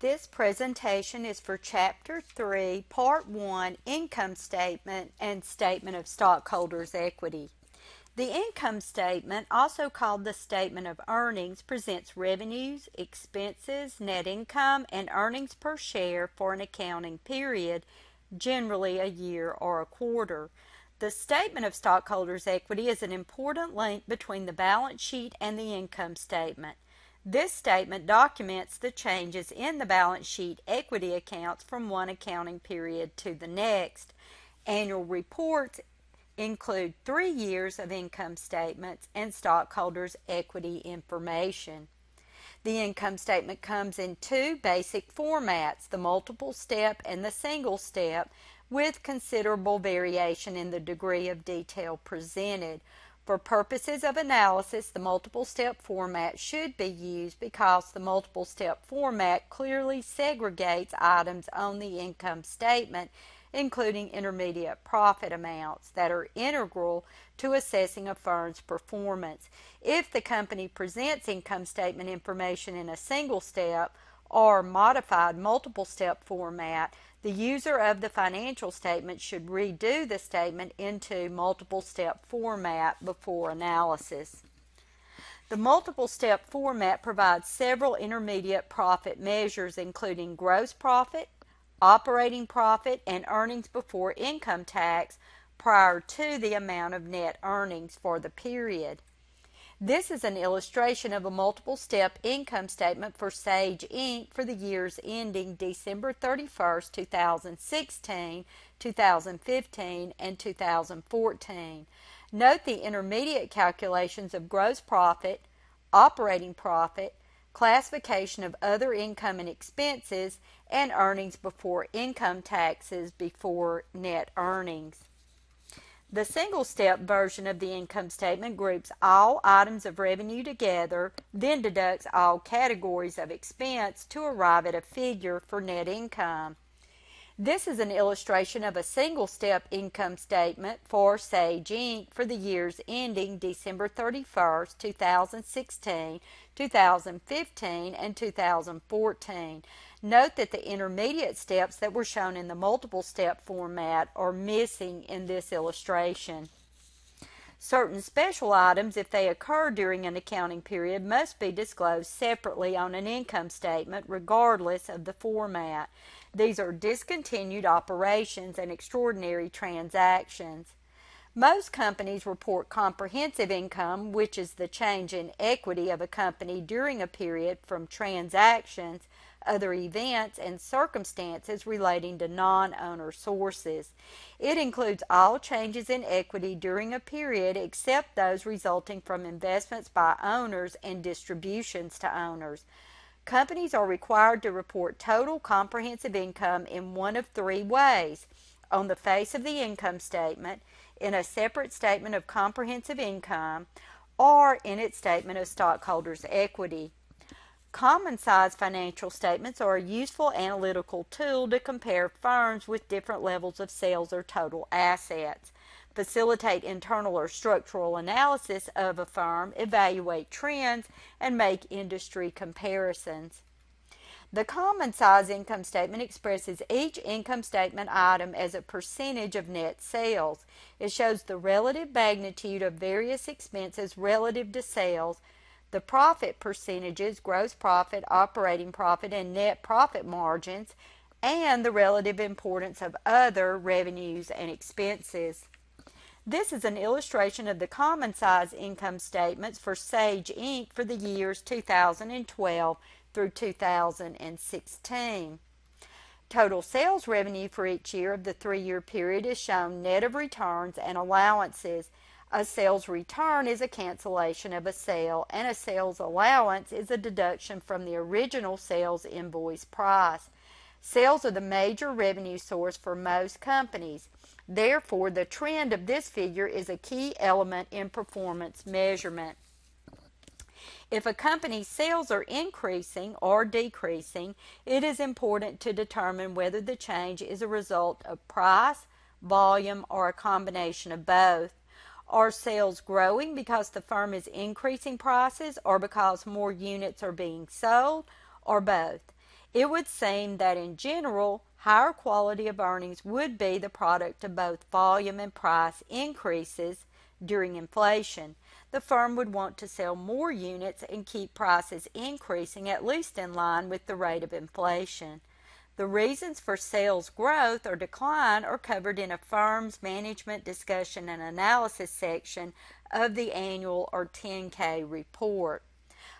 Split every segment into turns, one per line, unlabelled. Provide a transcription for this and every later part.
This presentation is for Chapter 3, Part 1, Income Statement and Statement of Stockholders' Equity. The income statement, also called the Statement of Earnings, presents revenues, expenses, net income, and earnings per share for an accounting period, generally a year or a quarter. The Statement of Stockholders' Equity is an important link between the balance sheet and the income statement. This statement documents the changes in the balance sheet equity accounts from one accounting period to the next. Annual reports include three years of income statements and stockholders' equity information. The income statement comes in two basic formats the multiple step and the single step, with considerable variation in the degree of detail presented. For purposes of analysis, the multiple step format should be used because the multiple step format clearly segregates items on the income statement, including intermediate profit amounts that are integral to assessing a firm's performance. If the company presents income statement information in a single step or modified multiple step format, the user of the financial statement should redo the statement into multiple step format before analysis. The multiple step format provides several intermediate profit measures, including gross profit, operating profit, and earnings before income tax prior to the amount of net earnings for the period. This is an illustration of a multiple step income statement for Sage Inc. for the years ending December 31st, 2016, 2015, and 2014. Note the intermediate calculations of gross profit, operating profit, classification of other income and expenses, and earnings before income taxes before net earnings. The single step version of the income statement groups all items of revenue together, then deducts all categories of expense to arrive at a figure for net income. This is an illustration of a single step income statement for Sage Inc. for the years ending December 31st, 2016, 2015, and 2014. Note that the intermediate steps that were shown in the multiple step format are missing in this illustration. Certain special items, if they occur during an accounting period, must be disclosed separately on an income statement regardless of the format. These are discontinued operations and extraordinary transactions. Most companies report comprehensive income, which is the change in equity of a company during a period from transactions other events and circumstances relating to non owner sources. It includes all changes in equity during a period except those resulting from investments by owners and distributions to owners. Companies are required to report total comprehensive income in one of three ways on the face of the income statement, in a separate statement of comprehensive income, or in its statement of stockholders' equity. Common size financial statements are a useful analytical tool to compare firms with different levels of sales or total assets, facilitate internal or structural analysis of a firm, evaluate trends, and make industry comparisons. The common size income statement expresses each income statement item as a percentage of net sales. It shows the relative magnitude of various expenses relative to sales the profit percentages, gross profit, operating profit, and net profit margins, and the relative importance of other revenues and expenses. This is an illustration of the common size income statements for Sage Inc. for the years 2012 through 2016. Total sales revenue for each year of the three year period is shown net of returns and allowances. A sales return is a cancellation of a sale, and a sales allowance is a deduction from the original sales invoice price. Sales are the major revenue source for most companies. Therefore, the trend of this figure is a key element in performance measurement. If a company's sales are increasing or decreasing, it is important to determine whether the change is a result of price, volume, or a combination of both. Are sales growing because the firm is increasing prices or because more units are being sold or both? it would seem that in general, higher quality of earnings would be the product of both volume and price increases during inflation. The firm would want to sell more units and keep prices increasing at least in line with the rate of inflation. The reasons for sales growth or decline are covered in a firm's management discussion and analysis section of the annual or 10K report.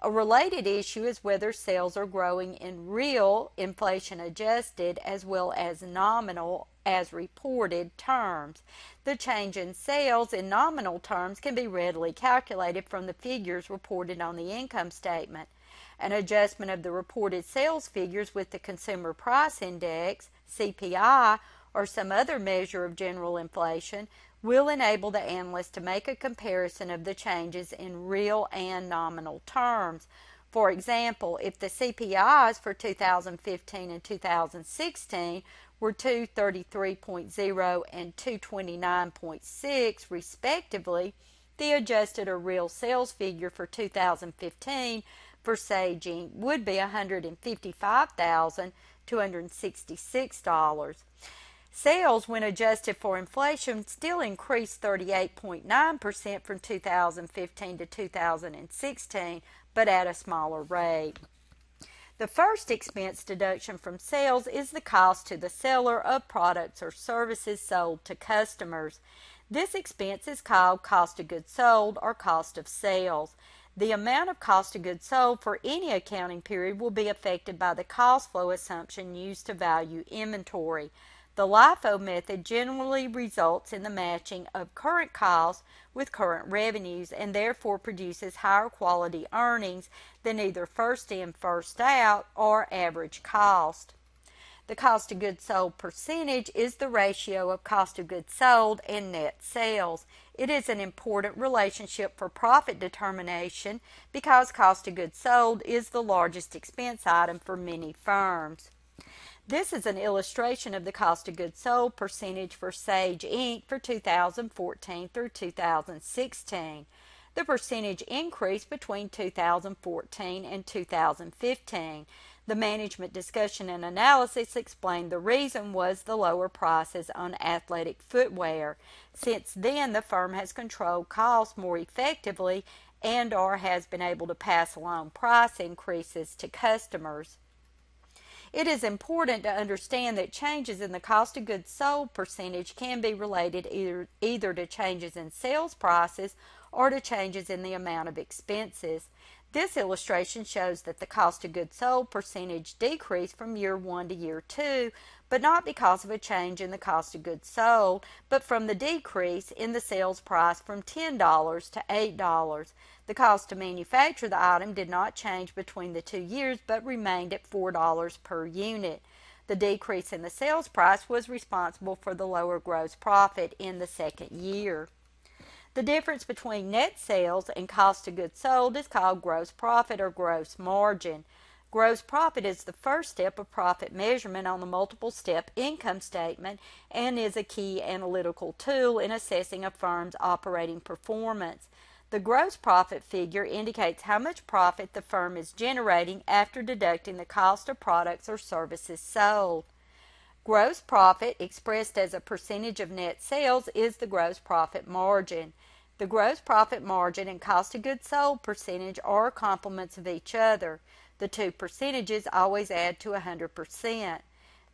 A related issue is whether sales are growing in real, inflation adjusted, as well as nominal, as reported terms. The change in sales in nominal terms can be readily calculated from the figures reported on the income statement. An adjustment of the reported sales figures with the Consumer Price Index, CPI, or some other measure of general inflation will enable the analyst to make a comparison of the changes in real and nominal terms. For example, if the CPIs for 2015 and 2016 were 233.0 and 229.6 respectively, the adjusted or real sales figure for 2015 for would be $155,266. Sales, when adjusted for inflation, still increased 38.9% from 2015 to 2016, but at a smaller rate. The first expense deduction from sales is the cost to the seller of products or services sold to customers. This expense is called cost of goods sold or cost of sales. The amount of cost of goods sold for any accounting period will be affected by the cost flow assumption used to value inventory. The LIFO method generally results in the matching of current costs with current revenues and therefore produces higher quality earnings than either first in, first out or average cost. The cost of goods sold percentage is the ratio of cost of goods sold and net sales. It is an important relationship for profit determination because cost of goods sold is the largest expense item for many firms. This is an illustration of the cost of goods sold percentage for Sage Inc. for 2014 through 2016. The percentage increased between 2014 and 2015. The management discussion and analysis explained the reason was the lower prices on athletic footwear. Since then, the firm has controlled costs more effectively and or has been able to pass along price increases to customers. It is important to understand that changes in the cost of goods sold percentage can be related either, either to changes in sales prices or to changes in the amount of expenses. This illustration shows that the cost of goods sold percentage decreased from year one to year two, but not because of a change in the cost of goods sold, but from the decrease in the sales price from $10 to $8. The cost to manufacture the item did not change between the two years but remained at $4 per unit. The decrease in the sales price was responsible for the lower gross profit in the second year. The difference between net sales and cost of goods sold is called gross profit or gross margin. Gross profit is the first step of profit measurement on the multiple step income statement and is a key analytical tool in assessing a firm's operating performance. The gross profit figure indicates how much profit the firm is generating after deducting the cost of products or services sold. Gross profit, expressed as a percentage of net sales, is the gross profit margin. The gross profit margin and cost of goods sold percentage are complements of each other. The two percentages always add to 100%.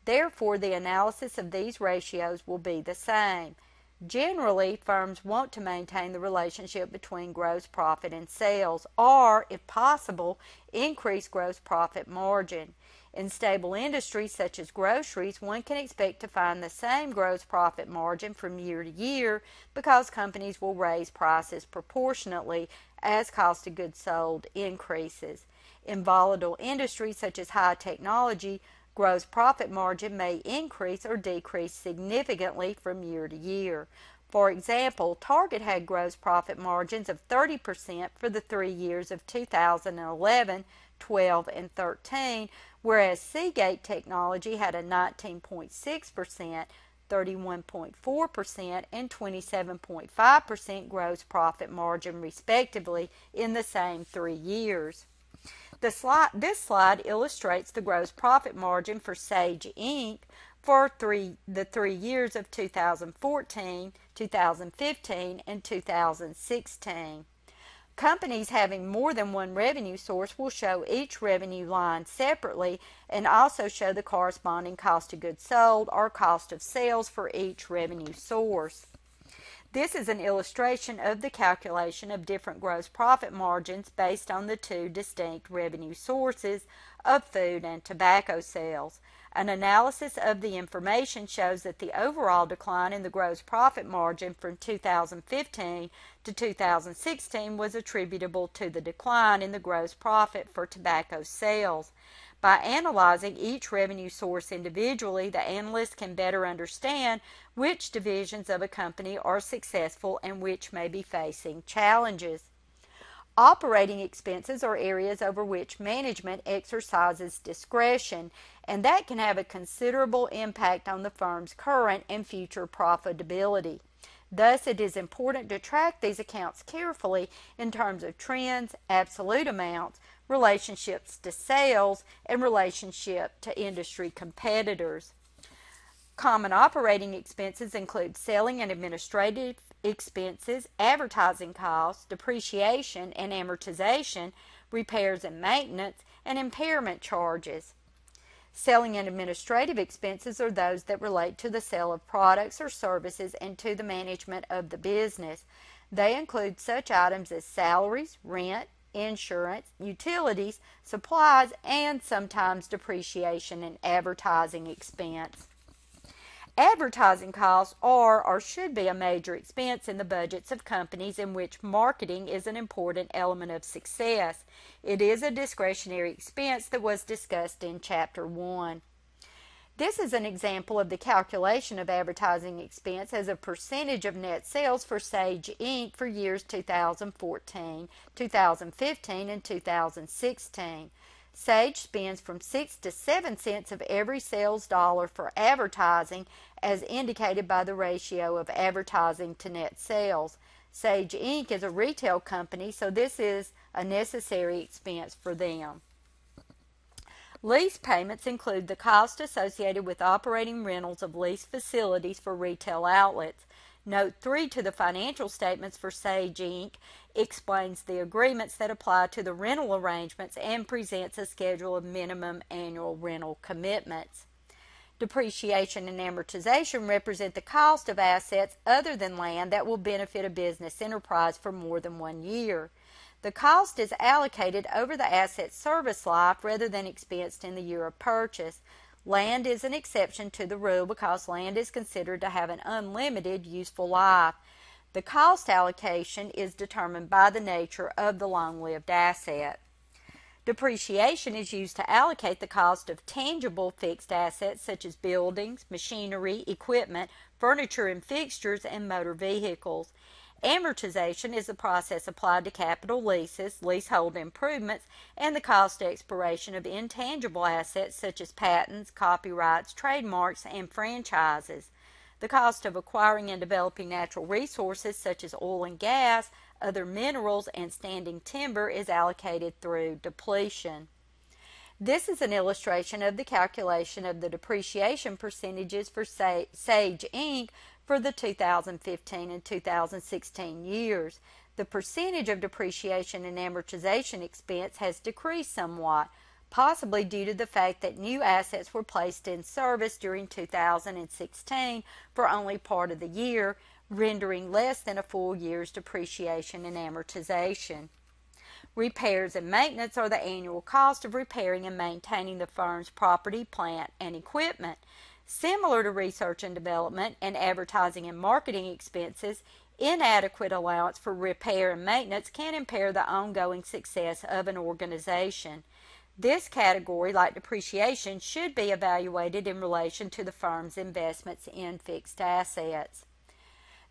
Therefore, the analysis of these ratios will be the same. Generally, firms want to maintain the relationship between gross profit and sales, or, if possible, increase gross profit margin. In stable industries such as groceries, one can expect to find the same gross profit margin from year to year because companies will raise prices proportionately as cost of goods sold increases. In volatile industries such as high technology, Gross profit margin may increase or decrease significantly from year to year. For example, Target had gross profit margins of 30% for the three years of 2011, 12, and 13, whereas Seagate Technology had a 19.6%, 31.4%, and 27.5% gross profit margin, respectively, in the same three years. Slide, this slide illustrates the gross profit margin for Sage Inc. for three, the three years of 2014, 2015, and 2016. Companies having more than one revenue source will show each revenue line separately and also show the corresponding cost of goods sold or cost of sales for each revenue source. This is an illustration of the calculation of different gross profit margins based on the two distinct revenue sources of food and tobacco sales. An analysis of the information shows that the overall decline in the gross profit margin from 2015 to 2016 was attributable to the decline in the gross profit for tobacco sales. By analyzing each revenue source individually, the analyst can better understand which divisions of a company are successful and which may be facing challenges. Operating expenses are areas over which management exercises discretion, and that can have a considerable impact on the firm's current and future profitability. Thus, it is important to track these accounts carefully in terms of trends, absolute amounts, relationships to sales, and relationship to industry competitors. Common operating expenses include selling and administrative expenses, advertising costs, depreciation and amortization, repairs and maintenance, and impairment charges. Selling and administrative expenses are those that relate to the sale of products or services and to the management of the business. They include such items as salaries, rent, insurance, utilities, supplies, and sometimes depreciation and advertising expense. Advertising costs are or should be a major expense in the budgets of companies in which marketing is an important element of success. It is a discretionary expense that was discussed in Chapter 1. This is an example of the calculation of advertising expense as a percentage of net sales for Sage Inc. for years 2014, 2015, and 2016. Sage spends from 6 to 7 cents of every sales dollar for advertising as indicated by the ratio of advertising to net sales. Sage Inc. is a retail company, so this is a necessary expense for them. Lease payments include the cost associated with operating rentals of leased facilities for retail outlets. Note 3 to the financial statements for Sage Inc. explains the agreements that apply to the rental arrangements and presents a schedule of minimum annual rental commitments. Depreciation and amortization represent the cost of assets other than land that will benefit a business enterprise for more than one year. The cost is allocated over the asset's service life rather than expensed in the year of purchase. Land is an exception to the rule because land is considered to have an unlimited useful life. The cost allocation is determined by the nature of the long lived asset. Depreciation is used to allocate the cost of tangible fixed assets such as buildings, machinery, equipment, furniture and fixtures, and motor vehicles. Amortization is the process applied to capital leases, leasehold improvements, and the cost expiration of intangible assets such as patents, copyrights, trademarks, and franchises. The cost of acquiring and developing natural resources such as oil and gas, other minerals, and standing timber is allocated through depletion. This is an illustration of the calculation of the depreciation percentages for Sage Inc for the 2015 and 2016 years. The percentage of depreciation and amortization expense has decreased somewhat, possibly due to the fact that new assets were placed in service during 2016 for only part of the year, rendering less than a full year's depreciation and amortization. Repairs and maintenance are the annual cost of repairing and maintaining the firm's property, plant, and equipment. Similar to research and development and advertising and marketing expenses, inadequate allowance for repair and maintenance can impair the ongoing success of an organization. This category, like depreciation, should be evaluated in relation to the firm's investments in fixed assets.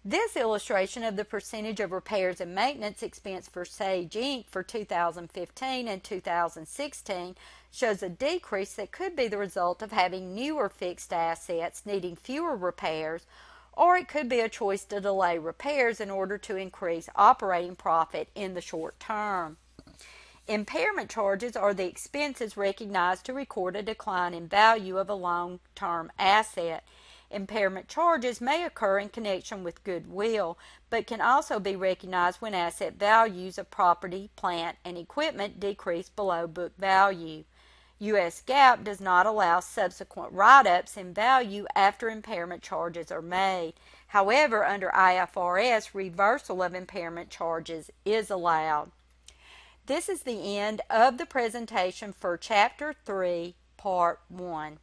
This illustration of the percentage of repairs and maintenance expense for Sage Inc. for 2015 and 2016 shows a decrease that could be the result of having newer fixed assets needing fewer repairs, or it could be a choice to delay repairs in order to increase operating profit in the short term. Impairment charges are the expenses recognized to record a decline in value of a long term asset. Impairment charges may occur in connection with goodwill, but can also be recognized when asset values of property, plant, and equipment decrease below book value. U.S. GAAP does not allow subsequent write ups in value after impairment charges are made. However, under IFRS, reversal of impairment charges is allowed. This is the end of the presentation for Chapter 3, Part 1.